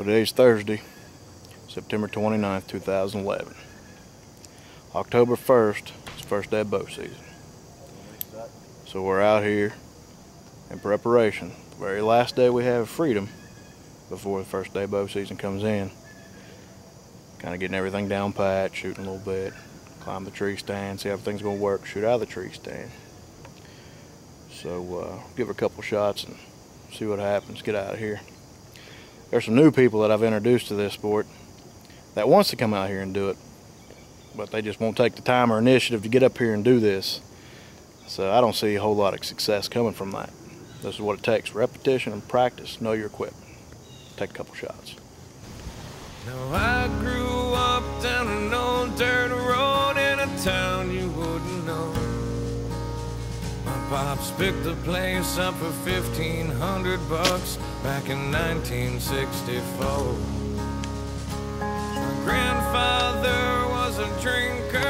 Well, today's Thursday, September 29th, 2011. October 1st is first day of bow season. So we're out here in preparation. The very last day we have freedom before the first day of bow season comes in. Kind of getting everything down pat, shooting a little bit, climb the tree stand, see how everything's going to work, shoot out of the tree stand. So uh, give a couple shots and see what happens, get out of here there's some new people that I've introduced to this sport that wants to come out here and do it, but they just won't take the time or initiative to get up here and do this. So I don't see a whole lot of success coming from that. This is what it takes, repetition and practice, know your equipment. Take a couple shots. Now I grew up down an old dirt road in a town you wouldn't know. My pops picked the place up for 1500 bucks back in 1964. My grandfather was a drinker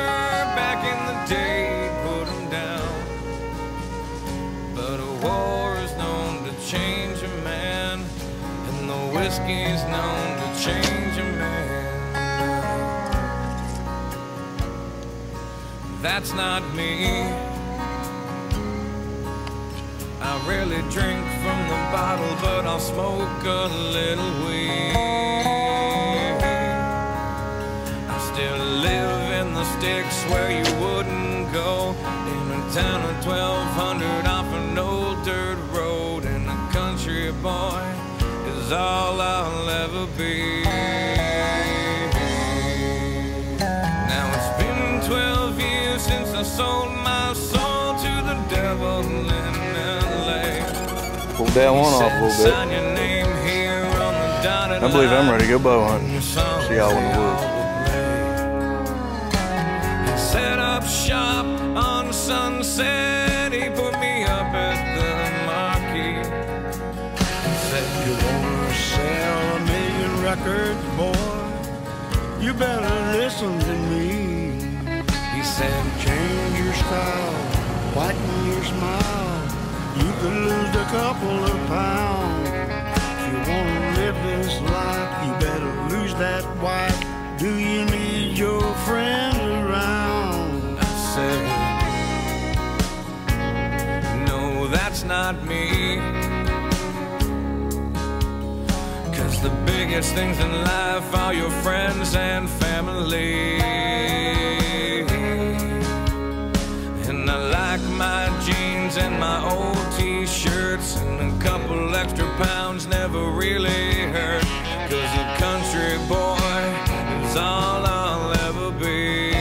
back in the day, put him down. But a war is known to change a man, and the whiskey's known to change a man. That's not me. Rarely drink from the bottle, but I'll smoke a little weed. I still live in the sticks where you wouldn't go. In a town of 1200 Pull that one off a little bit. I believe I'm ready to go bow hunting. See y'all in the woods. Set up shop on Sunset. He put me up at the marquee. Said You wanna sell a million records, boy? You better listen to me. he said, Change your style, could lose a couple of pounds. If you wanna live this life, you better lose that wife. Do you need your friends around? I said, No, that's not me. Cause the biggest things in life are your friends and family. And I like my jeans and my old shirts, and a couple extra pounds never really hurt. Cause a country boy is all I'll ever be.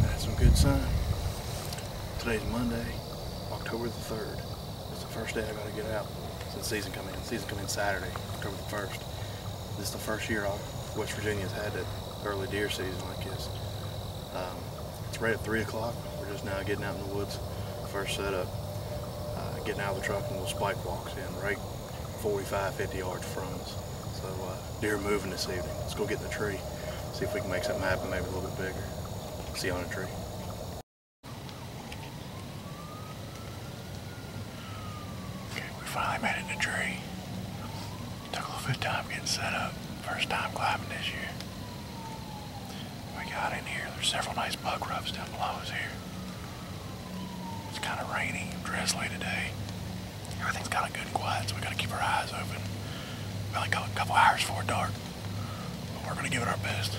That's some good sign. Today's Monday, October the 3rd. It's the first day I gotta get out since season come in. Season come in Saturday, October the 1st. This is the first year West Virginia's had that early deer season like this. Um, it's right at 3 o'clock. We're just now getting out in the woods. First setup. Uh, getting out of the truck and little spike walks in right 45, 50 yards from us. So uh, deer moving this evening. Let's go get in the tree. See if we can make something happen maybe a little bit bigger. See you on a tree. Okay, we finally made it in the tree. Took a little bit of time getting set up. First time climbing this year. We got in here. There's several nice buck rubs down below us here. Kind of rainy, drizzly today. Everything's kind of good and quiet, so we got to keep our eyes open. We only got a couple hours before dark, but we're going to give it our best.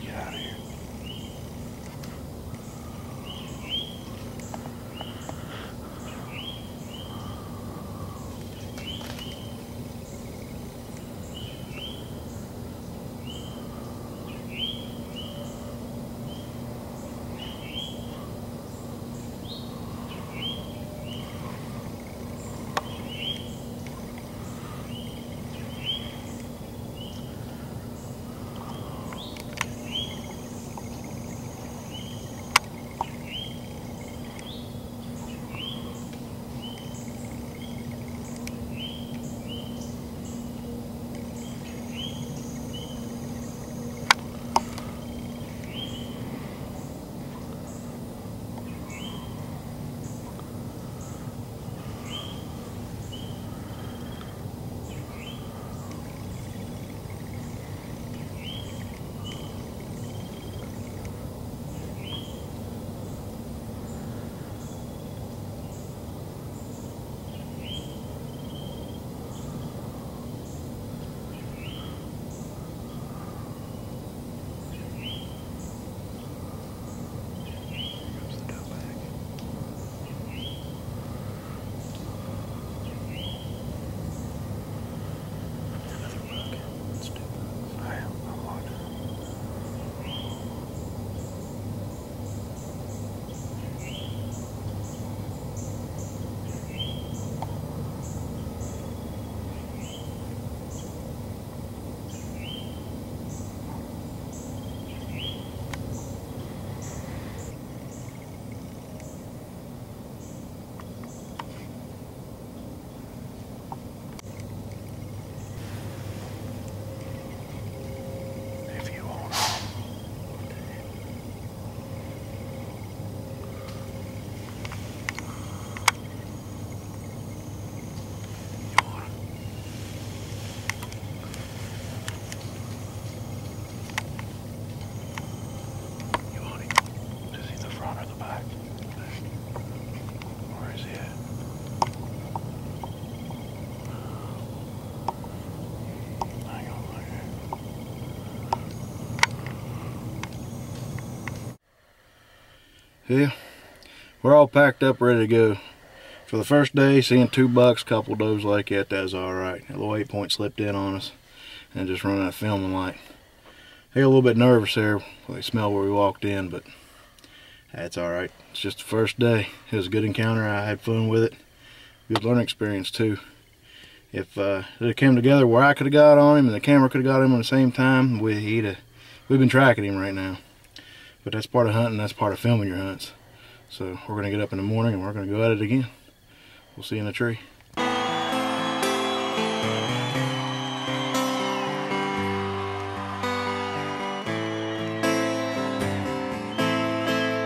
get out of here. Yeah, we're all packed up, ready to go. For the first day, seeing two bucks, couple does like that, that's all right. A little eight point slipped in on us, and just running that filming light. Got a little bit nervous there. They smell where we walked in, but that's all right. It's just the first day. It was a good encounter. I had fun with it. Good learning experience too. If uh, it came together where I could have got on him and the camera could have got him at the same time, we, he'd have, we've been tracking him right now. But that's part of hunting. That's part of filming your hunts. So we're gonna get up in the morning and we're gonna go at it again. We'll see you in the tree.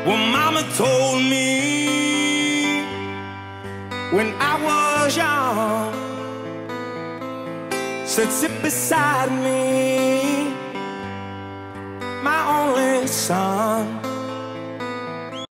Well, Mama told me when I was young, said, sit beside me, my only son.